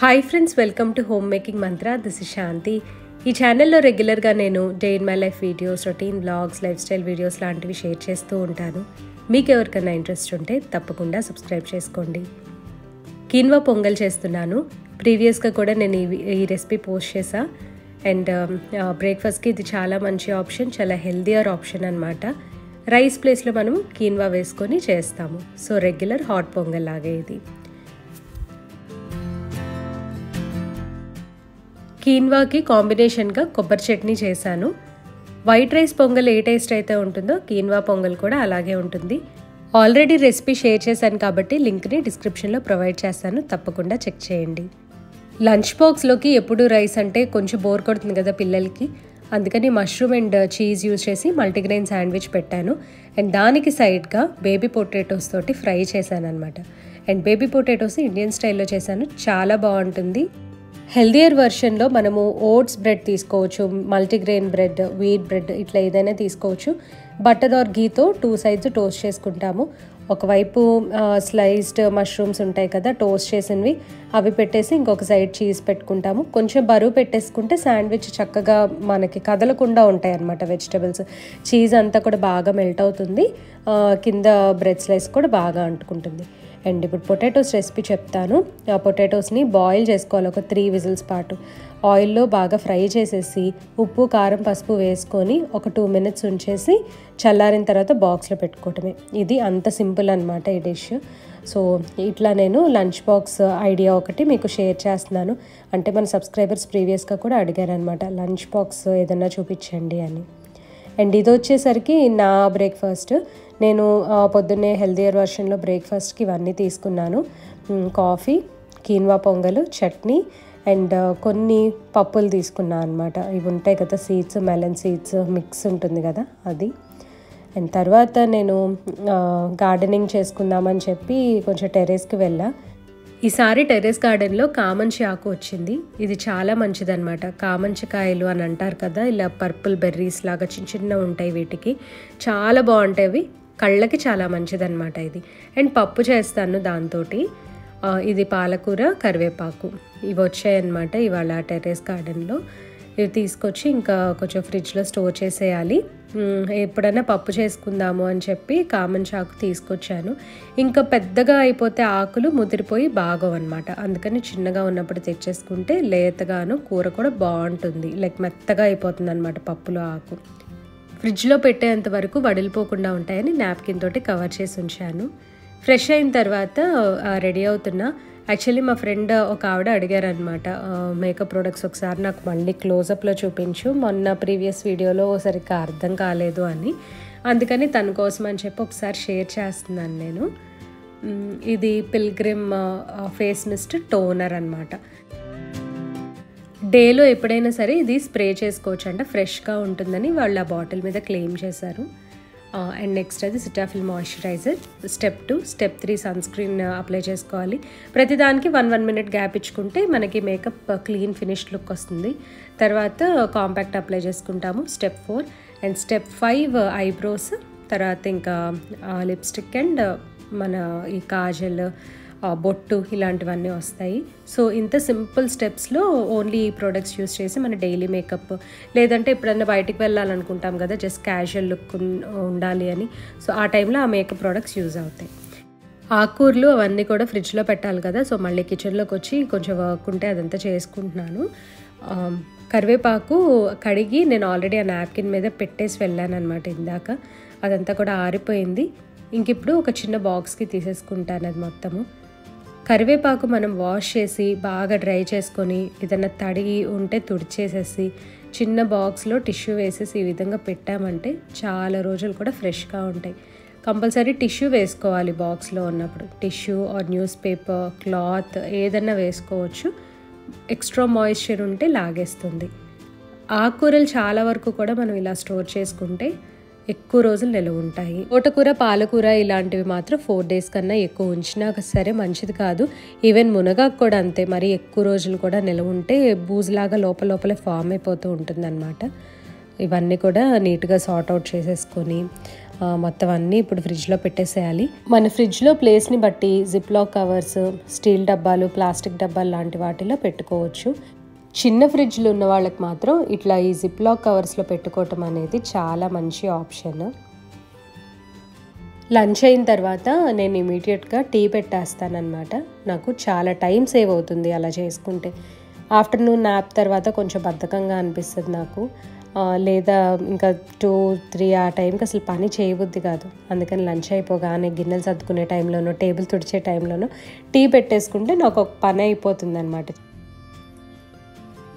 Hi friends welcome to home making Mantra this is Shanti ఈ ఛానల్లో రెగ్యులర్గా నేను day in my life videos routine blogs lifestyle videos లాంటివి share చేస్తూ ఉంటాను. మీకు ఎవరికైనా ఇంట్రెస్ట్ ఉంటే తప్పకుండా సబ్స్క్రైబ్ చేసుకోండి. కీన్వా పొంగల్ చేస్తున్నాను. ప్రీవియస్గా కూడా నేను ఈ ఈ రెసిపీ పోస్ట్ చేసా అండ్ బ్రేక్ఫాస్ట్కి ఇది చాలా మంచి ఆప్షన్ చాలా హెల్దియర్ ఆప్షన్ అనమాట రైస్ ప్లేస్లో మనం కీన్వా వేసుకొని చేస్తాము. సో రెగ్యులర్ హాట్ పొంగల్ లాగే ఇది. కీన్వాకి కాంబినేషన్గా కొబ్బరి చట్నీ చేశాను. వైట్ రైస్ పొంగల్ ఏ టేస్ట్ అయితే ఉంటుందో కీన్వా పొంగల్ కూడా అలాగే ఉంటుంది. ఆల్రెడీ రెసిపీ షేర్ చేశాను కాబట్టి లింక్ని డిస్క్రిప్షన్లో ప్రొవైడ్ చేస్తాను. తప్పకుండా చెక్ చేయండి. లంచ్ బాక్స్లోకి ఎప్పుడు రైస్ అంటే కొంచెం బోర్ కొడుతుంది కదా పిల్లలకి. అందుకని మష్రూమ్ అండ్ చీజ్ యూజ్ చేసి మల్టీగ్రెయిన్ శాండ్విచ్ పెట్టాను. అండ్ దానికి సైడ్గా బేబీ పొటాటోస్ తోటి ఫ్రై చేశాను అనమాట అండ్ బేబీ పొటాటోస్ ఇండియన్ స్టైల్లో చేశాను. చాలా బాగుంటుంది. హెల్దియర్ వెర్షన్లో మనము ఓట్స్ బ్రెడ్ తీసుకోవచ్చు మల్టీగ్రెయిన్ బ్రెడ్ వీట్ బ్రెడ్ ఇట్లా ఏదైనా తీసుకోవచ్చు. బటర్ ఆర్ గీతో టూ సైడ్స్ టోస్ట్ చేసుకుంటాము. ఒకవైపు స్లైస్డ్ మష్రూమ్స్ ఉంటాయి కదా టోస్ట్ చేసినవి అవి పెట్టేసి ఇంకొక సైడ్ చీజ్ పెట్టుకుంటాము. కొంచెం బరువు పెట్టేసుకుంటే శాండ్విచ్ చక్కగా మనకి కదలకుండా ఉంటాయి అన్నమాట వెజిటబుల్స్. చీజ్ అంతా కూడా బాగా మెల్ట్ అవుతుంది. కింద బ్రెడ్ స్లైస్ కూడా బాగా అంటుకుంటుంది. అండ్ ఇప్పుడు పొటాటోస్ రెసిపీ చెప్తాను. ఆ పొటాటోస్ని బాయిల్ చేసుకోవాలి. ఒక త్రీ విజిల్స్ పాటు. ఆయిల్లో బాగా ఫ్రై చేసేసి ఉప్పు కారం పసుపు వేసుకొని ఒక టూ మినిట్స్ ఉంచేసి చల్లారిన తర్వాత బాక్స్లో పెట్టుకోవటమే. ఇది అంత సింపుల్ అనమాట ఈ డిష్. సో ఇట్లా నేను లంచ్ బాక్స్ ఐడియా ఒకటి మీకు షేర్ చేస్తున్నాను. అంటే మన సబ్స్క్రైబర్స్ ప్రీవియస్గా కూడా అడిగారు అనమాట లంచ్ బాక్స్ ఏదన్నా చూపించండి అని. అండ్ ఇది వచ్చేసరికి నా బ్రేక్ఫాస్ట్ నేను పొద్దున్నే హెల్దియర్ వర్షన్లో బ్రేక్ఫాస్ట్కి ఇవన్నీ తీసుకున్నాను. Coffee quinoa pongal chutney and కొన్ని పప్పులు తీసుకున్నాను అనమాట ఇవి ఉంటాయి కదా సీడ్స్ మెలన్ సీడ్స్ మిక్స్ ఉంటుంది కదా అది. అండ్ తర్వాత నేను గార్డెనింగ్ చేసుకుందామని చెప్పి కొంచెం టెర్రస్కి వెళ్ళా. ఈసారి టెర్రస్ గార్డెన్లో కామంచి ఆకు వచ్చింది. ఇది చాలా మంచిదన్నమాట. కామంచికాయలు అని అంటారు కదా ఇలా పర్పుల్ బెర్రీస్ లాగా చిన్న చిన్న ఉంటాయి వీటికి. చాలా బాగుంటాయి. కళ్ళకి చాలా మంచిదన్నమాట ఇది. అండ్ పప్పు చేస్తాను దాంతో ఇది పాలకూర కరివేపాకు. ఇవి వచ్చాయన్నమాట ఇవాళ టెర్రస్ గార్డెన్లో. ఇవి తీసుకొచ్చి ఇంకా కొంచెం ఫ్రిడ్జ్లో స్టోర్ చేసేయాలి. ఎప్పుడైనా పప్పు చేసుకుందాము అని చెప్పి కామన్ చాకు తీసుకొచ్చాను. ఇంకా పెద్దగా అయిపోతే ఆకులు ముదిరిపోయి బాగోవన్నమాట అందుకని చిన్నగా ఉన్నప్పుడు తెచ్చేసుకుంటే లేతగాను కూర కూడా బాగుంటుంది. లైక్ మెత్తగా అయిపోతుంది అనమాట పప్పులో ఆకు. ఫ్రిడ్జ్లో పెట్టేంత వరకు వడిలిపోకుండా ఉంటాయని నాప్కిన్ తోటి కవర్ చేసి ఉంచాను. ఫ్రెష్ అయిన తర్వాత రెడీ అవుతున్నా యాక్చువల్లీ మా ఫ్రెండ్ ఒక ఆవిడ అడిగారనమాట మేకప్ ప్రొడక్ట్స్ ఒకసారి నాకు మళ్ళీ క్లోజప్లో చూపించు మొన్న ప్రీవియస్ వీడియోలో సరిగ్గా అర్థం కాలేదు అని. అందుకని తన కోసం అని చెప్పి ఒకసారి షేర్ చేస్తున్నాను నేను. ఇది పిల్గ్రిమ్ ఫేస్ మిస్ట్ టోనర్ అనమాట డేలో ఎప్పుడైనా సరే ఇది స్ప్రే చేసుకోవచ్చు అంటే ఫ్రెష్గా ఉంటుందని వాళ్ళు ఆ బాటిల్ మీద క్లెయిమ్ చేశారు. అండ్ నెక్స్ట్ అది Cetaphil moisturiser step two step three sunscreen apply చేసుకోవాలి. ప్రతిదానికి వన్ వన్ మినిట్ గ్యాప్ ఇచ్చుకుంటే మనకి మేకప్ క్లీన్ ఫినిష్డ్ లుక్ వస్తుంది. తర్వాత uh, కాంపాక్ట్ అప్లై చేసుకుంటాము. Step four and step five eyebrows తర్వాత ఇంకా uh, లిప్స్టిక్ అండ్ uh, మన ఈ కాజల్ బొట్టు ఇలాంటివన్నీ వస్తాయి. సో ఇంత సింపుల్ స్టెప్స్లో ఓన్లీ ఈ ప్రోడక్ట్స్ యూస్ చేసి మన డైలీ మేకప్ లేదంటే ఎప్పుడన్నా బయటికి వెళ్ళాలనుకుంటాం కదా జస్ట్ క్యాజువల్ లుక్ ఉండాలి అని. సో ఆ టైంలో ఆ మేకప్ ప్రోడక్ట్స్ యూజ్ అవుతాయి. ఆకూరలు అవన్నీ కూడా ఫ్రిడ్జ్లో పెట్టాలి కదా సో మళ్ళీ కిచెన్లోకి వచ్చి కొంచెం వర్క్ ఉంటే అదంతా చేసుకుంటున్నాను. కరివేపాకు కడిగి నేను ఆల్రెడీ ఆ నాప్కిన్ మీద పెట్టేసి వెళ్ళాను అనమాట ఇందాక. అదంతా కూడా ఆరిపోయింది. ఇంక ఇప్పుడు ఒక చిన్న బాక్స్కి తీసేసుకుంటాను అది మొత్తము. కరివేపాకు మనం వాష్ చేసి బాగా డ్రై చేసుకొని ఏదైనా తడిగి ఉంటే తుడిచేసేసి చిన్న బాక్స్లో టిష్యూ వేసేసి ఈ విధంగా పెట్టామంటే చాలా రోజులు కూడా ఫ్రెష్గా ఉంటాయి. కంపల్సరీ టిష్యూ వేసుకోవాలి బాక్స్లో ఉన్నప్పుడు. Tissue or newspaper cloth ఏదన్నా వేసుకోవచ్చు. ఎక్స్ట్రా మాయిశ్చర్ ఉంటే లాగేస్తుంది. ఆకుకూరలు చాలా వరకు కూడా మనం ఇలా స్టోర్ చేసుకుంటే ఎక్కువ రోజులు నిల్వ ఉంటాయి. తోటకూర పాలకూర ఇలాంటివి మాత్రం ఫోర్ డేస్ కన్నా ఎక్కువ ఉంచినా సరే మంచిది కాదు. ఈవెన్ మునగాకు కూడా అంతే మరి ఎక్కువ రోజులు కూడా నిల్వ ఉంటే బూజులాగా లోపల లోపలే ఫామ్ అయిపోతూ ఉంటుందన్నమాట. ఇవన్నీ కూడా నీట్గా సార్ట్ అవుట్ చేసేసుకొని మొత్తం అన్నీ ఇప్పుడు ఫ్రిడ్జ్లో పెట్టేసేయాలి. మన ఫ్రిడ్జ్లో ప్లేస్ని బట్టి జిప్లాక్ కవర్స్ స్టీల్ డబ్బాలు ప్లాస్టిక్ డబ్బాలు లాంటి వాటిలో పెట్టుకోవచ్చు. చిన్న ఫ్రిడ్జ్లు ఉన్న వాళ్ళకి మాత్రం ఇట్లా ఈ జిప్లాక్ కవర్స్లో పెట్టుకోవటం అనేది చాలా మంచి ఆప్షన్. లంచ్ అయిన తర్వాత నేను ఇమీడియట్గా టీ పెట్టేస్తానమాట నాకు చాలా టైం సేవ్ అవుతుంది అలా చేసుకుంటే. ఆఫ్టర్నూన్ నాప్ తర్వాత కొంచెం బద్ధకంగా అనిపిస్తుంది నాకు. లేదా ఇంకా టూ త్రీ ఆ టైంకి అసలు పని చేయబుద్ది కాదు. అందుకని లంచ్ అయిపోగానే గిన్నెలు సర్దుకునే టైంలోనూ టేబుల్ తుడిచే టైంలోనూ టీ పెట్టేసుకుంటే నాకు ఒక పని అయిపోతుంది అనమాట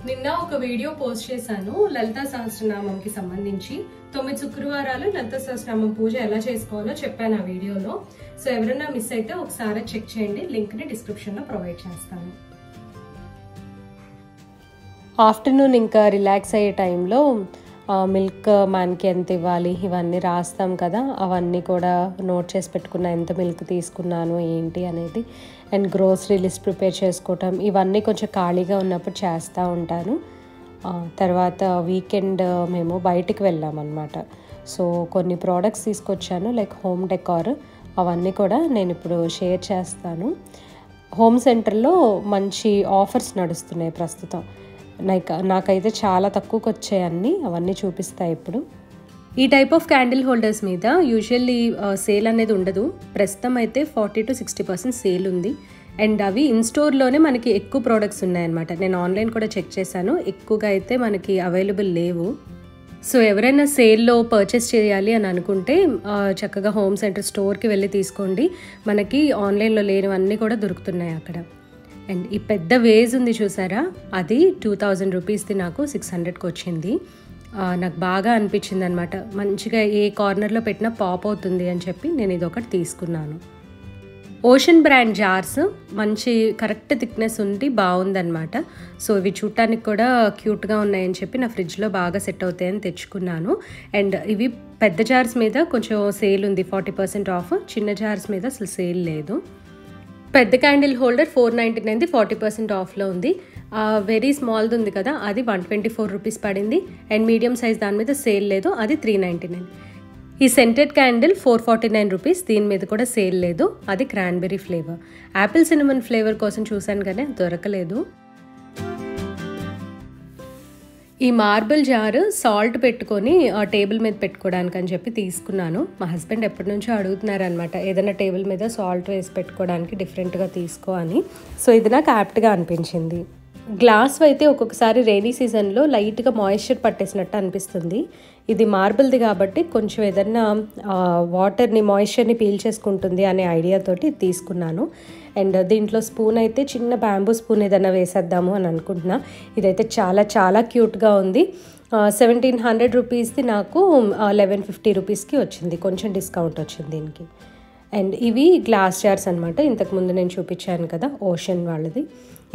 నిన్న ఒక వీడియో పోస్ట్ చేశాను లలితా సహస్రనామంకి సంబంధించి. తొమ్మిది శుక్రవారాలు లలిత సహస్రనామం పూజ ఎలా చేసుకోవాలో చెప్పాను ఆ వీడియోలో. సో ఎవరైనా మిస్ అయితే ఒకసారి చెక్ చేయండి లింక్ని డిస్క్రిప్షన్లో ప్రొవైడ్ చేస్తాను. ఆఫ్టర్నూన్ ఇంకా రిలాక్స్ అయ్యే టైంలో మిల్క్ మనకి ఎంత ఇవ్వాలి ఇవన్నీ రాస్తాం కదా అవన్నీ కూడా నోట్ చేసి పెట్టుకున్నా ఎంత మిల్క్ తీసుకున్నాను ఏంటి అనేది అండ్ గ్రోసరీ లిస్ట్ ప్రిపేర్ చేసుకోవటం ఇవన్నీ కొంచెం ఖాళీగా ఉన్నప్పుడు చేస్తూ ఉంటాను. తర్వాత వీకెండ్ మేము బయటికి వెళ్ళామన్నమాట. సో కొన్ని ప్రోడక్ట్స్ తీసుకొచ్చాను లైక్ హోమ్ డెకార్ అవన్నీ కూడా నేను ఇప్పుడు షేర్ చేస్తాను. హోమ్ సెంటర్లో మంచి ఆఫర్స్ నడుస్తున్నాయి ప్రస్తుతం. లైక్ నాకైతే చాలా తక్కువకి వచ్చాయన్నీ అవన్నీ చూపిస్తాయి ఇప్పుడు. ఈ టైప్ ఆఫ్ క్యాండిల్ హోల్డర్స్ మీద యూజువల్లీ సేల్ uh, అనేది ఉండదు. ప్రస్తుతం అయితే forty to sixty percent sale ఉంది. అండ్ అవి ఇన్ స్టోర్లోనే మనకి ఎక్కువ ప్రోడక్ట్స్ ఉన్నాయన్నమాట. నేను ఆన్లైన్ కూడా చెక్ చేశాను. ఎక్కువగా అయితే మనకి అవైలబుల్ లేవు. సో ఎవరైనా సేల్లో పర్చేస్ చేయాలి అని అనుకుంటే uh, చక్కగా హోమ్ సెంటర్ స్టోర్కి వెళ్ళి తీసుకోండి. మనకి ఆన్లైన్లో లేనివన్నీ కూడా దొరుకుతున్నాయి అక్కడ. అండ్ ఈ పెద్ద వేజ్ ఉంది చూసారా? అది టూ థౌజండ్ రూపీస్ది నాకు సిక్స్ హండ్రెడ్కి వచ్చింది. నాకు బాగా అనిపించింది అనమాట మంచిగా ఏ కార్నర్లో పెట్టినా పాప్ అవుతుంది అని చెప్పి నేను ఇది ఒకటి తీసుకున్నాను. ఓషన్ బ్రాండ్ జార్స్ మంచి కరెక్ట్ థిక్నెస్ ఉండి బాగుందనమాట సో ఇవి చూడటానికి కూడా క్యూట్గా ఉన్నాయని చెప్పి నా ఫ్రిడ్జ్లో బాగా సెట్ అవుతాయని తెచ్చుకున్నాను. అండ్ ఇవి పెద్ద జార్స్ మీద కొంచెం సేల్ ఉంది ఫార్టీ పర్సెంట్ ఆఫ్. చిన్న జార్స్ మీద అసలు సేల్ లేదు. పెద్ద క్యాండిల్ హోల్డర్ ఫోర్ నైంటీ నైన్ది ఫార్టీ పర్సెంట్ ఆఫ్లో ఉంది. వెరీ స్మాల్ది ఉంది కదా అది వన్ ట్వంటీ ఫోర్ రూపీస్ పడింది. అండ్ మీడియం సైజ్ దాని మీద సేల్ లేదు అది త్రీ నైంటీ నైన్ ఈ scented candle four forty nine rupees దీని మీద కూడా సేల్ లేదు అది cranberry flavour apple cinnamon flavour కోసం చూశాను కానీ దొరకలేదు. ఈ మార్బుల్ జార్ సాల్ట్ పెట్టుకొని ఆ టేబుల్ మీద పెట్టుకోవడానికి అని చెప్పి తీసుకున్నాను. మా హస్బెండ్ ఎప్పటి నుంచో అడుగుతున్నారు అనమాట ఏదైనా టేబుల్ మీద సాల్ట్ వేసి పెట్టుకోవడానికి డిఫరెంట్గా తీసుకో అని. సో ఇది నాకు యాప్ట్గా అనిపించింది. గ్లాస్ అయితే ఒక్కొక్కసారి రైనీ సీజన్లో లైట్గా మాయిశ్చర్ పట్టేసినట్టు అనిపిస్తుంది. ఇది మార్బుల్ది కాబట్టి కొంచెం ఏదన్నా వాటర్ని మాయిశ్చర్ని పీల్చేసుకుంటుంది అనే ఐడియాతోటి తీసుకున్నాను. అండ్ దీంట్లో స్పూన్ అయితే చిన్న బ్యాంబూ స్పూన్ ఏదైనా వేసేద్దాము అని అనుకుంటున్నా. ఇదైతే చాలా చాలా క్యూట్గా ఉంది. సెవెంటీన్ హండ్రెడ్ రూపీస్ది నాకు లెవెన్ ఫిఫ్టీ రూపీస్కి వచ్చింది. కొంచెం డిస్కౌంట్ వచ్చింది దీనికి. అండ్ ఇవి గ్లాస్ జార్స్ అనమాట ఇంతకుముందు నేను చూపించాను కదా ఓషన్ వాళ్ళది.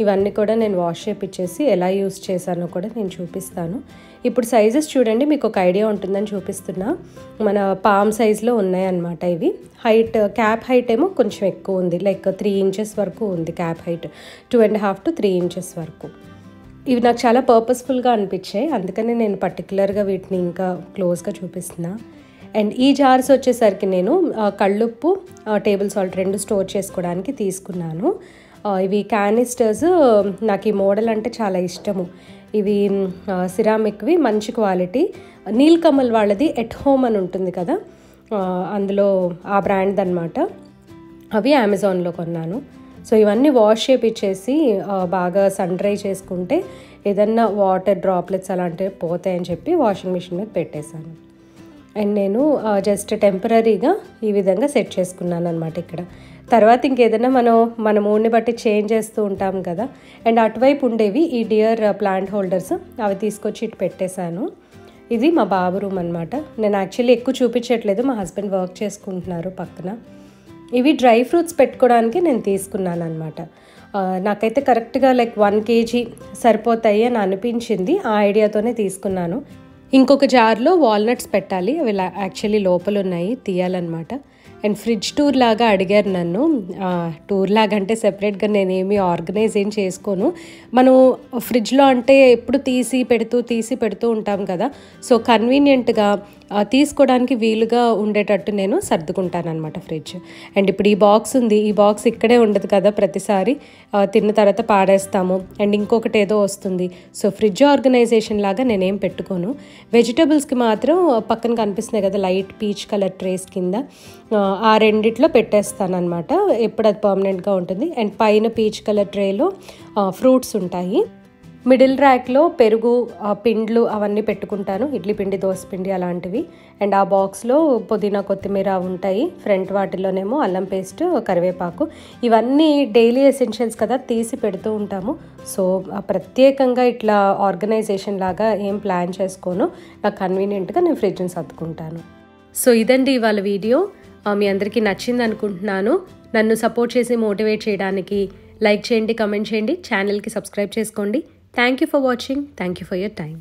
ఇవన్నీ కూడా నేను వాష్ చేపిచ్చేసి ఎలా యూస్ చేశానో కూడా నేను చూపిస్తాను. ఇప్పుడు సైజెస్ చూడండి మీకు ఒక ఐడియా ఉంటుందని చూపిస్తున్నా. మన పామ్ సైజ్లో ఉన్నాయన్నమాట ఇవి. హైట్ క్యాప్ హైట్ ఏమో కొంచెం ఎక్కువ ఉంది. లైక్ త్రీ ఇంచెస్ వరకు ఉంది cap height two and half to three inches వరకు. ఇవి నాకు చాలా పర్పస్ఫుల్గా అనిపించాయి. అందుకనే నేను పర్టికులర్గా వీటిని ఇంకా క్లోజ్గా చూపిస్తున్నా. అండ్ ఈ జార్స్ వచ్చేసరికి నేను కళ్ళుప్పు టేబుల్ సాల్ట్ రెండు స్టోర్ చేసుకోవడానికి తీసుకున్నాను. ఇవి క్యానిస్టర్స్ నాకు ఈ మోడల్ అంటే చాలా ఇష్టము. ఇవి సిరామిక్వి మంచి క్వాలిటీ. నీల్కమల్ వాళ్ళది ఎట్ హోమ్ అని ఉంటుంది కదా అందులో ఆ బ్రాండ్ అనమాట అవి అమెజాన్లో కొన్నాను. సో ఇవన్నీ వాష్ చేపిచ్చేసి బాగా సన్ డ్రై చేసుకుంటే ఏదన్నా వాటర్ డ్రాప్లెట్స్ అలాంటివి పోతాయని చెప్పి వాషింగ్ మిషన్ మీద పెట్టేశాను. అండ్ నేను జస్ట్ టెంపరీగా ఈ విధంగా సెట్ చేసుకున్నాను అనమాట ఇక్కడ. తర్వాత ఇంకేదైనా మనం మన మూడ్ని బట్టి చేంజ్ చేస్తూ ఉంటాం కదా. అండ్ అటువైపు ఉండేవి ఈ డియర్ ప్లాంట్ హోల్డర్స్ అవి తీసుకొచ్చి ఇటు పెట్టేశాను. ఇది మా బాబు రూమ్ అనమాట నేను యాక్చువల్లీ ఎక్కువ చూపించట్లేదు. మా హస్బెండ్ వర్క్ చేసుకుంటున్నారు పక్కన. ఇవి డ్రై ఫ్రూట్స్ పెట్టుకోవడానికి నేను తీసుకున్నాను అనమాట నాకైతే కరెక్ట్గా లైక్ వన్ కేజీ సరిపోతాయి అని అనిపించింది. ఆ ఐడియాతోనే తీసుకున్నాను. ఇంకొక జార్లో వాల్నట్స్ పెట్టాలి. అవి యాక్చువల్లీ లోపల ఉన్నాయి తీయాలన్నమాట. అండ్ ఫ్రిడ్జ్ టూర్ లాగా అడిగారు నన్ను. టూర్ లాగా అంటే సెపరేట్గా నేనేమి ఆర్గనైజ్ ఏం చేసుకోను. మనం ఫ్రిడ్జ్లో అంటే ఎప్పుడు తీసి పెడుతూ తీసి పెడుతూ ఉంటాం కదా. సో కన్వీనియంట్గా తీసుకోవడానికి వీలుగా ఉండేటట్టు నేను సర్దుకుంటాను అనమాట ఫ్రిడ్జ్. అండ్ ఇప్పుడు ఈ బాక్స్ ఉంది. ఈ బాక్స్ ఇక్కడే ఉండదు కదా ప్రతిసారి. తిన్న తర్వాత పాడేస్తాము. అండ్ ఇంకొకటి ఏదో వస్తుంది. సో ఫ్రిడ్జ్ ఆర్గనైజేషన్ లాగా నేనేం పెట్టుకోను. వెజిటబుల్స్కి మాత్రం పక్కన కనిపిస్తున్నాయి కదా లైట్ పీచ్ కలర్ ట్రేస్ కింద. ఆ, రెండిట్లో పెట్టేస్తాను అనమాట ఎప్పుడు అది పర్మనెంట్గా ఉంటుంది. అండ్ పైన పీచ్ కలర్ ట్రేలో ఫ్రూట్స్ ఉంటాయి. మిడిల్ ర్యాక్లో పెరుగు పిండ్లు అవన్నీ పెట్టుకుంటాను. ఇడ్లీ పిండి దోశ పిండి అలాంటివి. అండ్ ఆ బాక్స్లో పుదీనా కొత్తిమీర ఉంటాయి. ఫ్రంట్ వాటిలోనేమో అల్లం పేస్ట్ కరివేపాకు. ఇవన్నీ డైలీ ఎసెన్షియల్స్ కదా తీసి పెడుతూ ఉంటాము. సో ప్రత్యేకంగా ఇట్లా ఆర్గనైజేషన్ లాగా ఏం ప్లాన్ చేసుకోను. నాకు కన్వీనియంట్గా నేను ఫ్రిడ్జ్ని సర్దుకుంటాను. సో ఇదండి ఇవాళ వీడియో. మీ అందరికీ నచ్చింది అనుకుంటున్నాను నన్ను సపోర్ట్ చేసి మోటివేట్ చేయడానికి లైక్ చేయండి కమెంట్ చేయండి ఛానల్కి సబ్స్క్రైబ్ చేసుకోండి. Thank you for watching thank you for your time